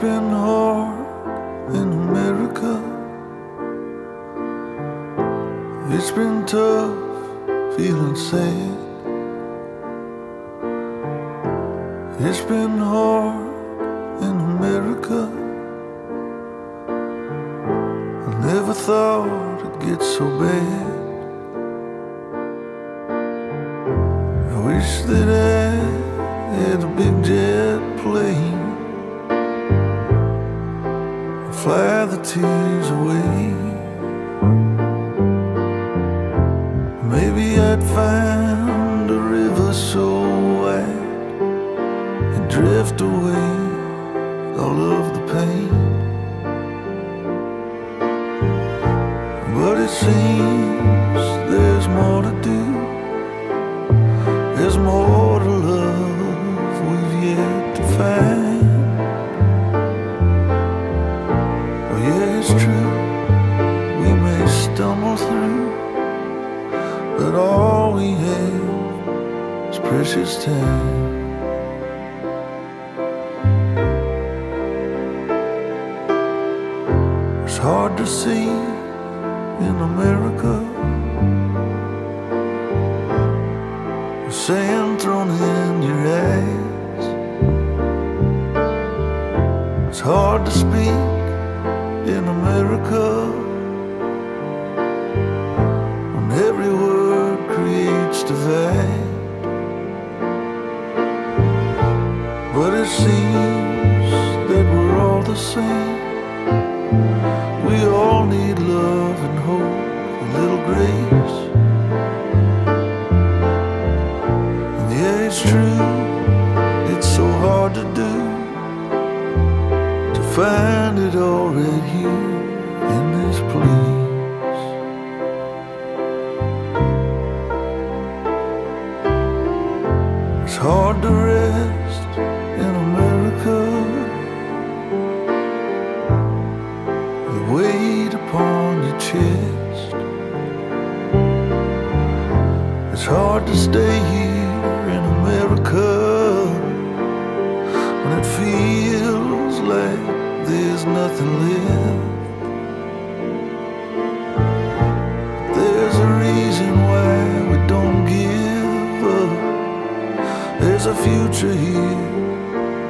been hard in America. It's been tough feeling sad. It's been hard in America. I never thought it'd get so bad. I wish that I had a big jet plane fly the tears away. Maybe I'd find a river so wide and drift away all of It's true. We may stumble through, but all we have is precious time. It's hard to see in America. The sand thrown in your eyes. It's hard to speak in America. When every word creates divide. But it seems that we're all the same. We all need love and hope, a little grace. And yeah, it's true, it's so hard to do, to find it all hard to rest in America. the weight upon your chest. It's hard to stay here in America when it feels like there's nothing left. A future here,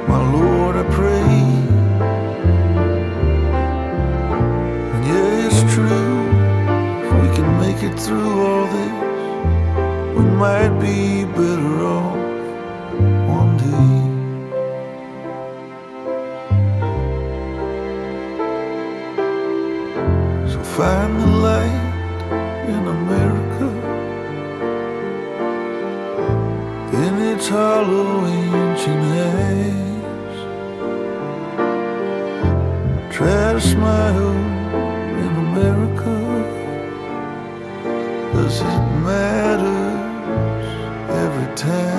my Lord, I pray. And yeah, it's true. If we can make it through all this, we might be better off one day. So find the light in America. In its hollow ancient eyes. Try to smile in America Cause it matters every time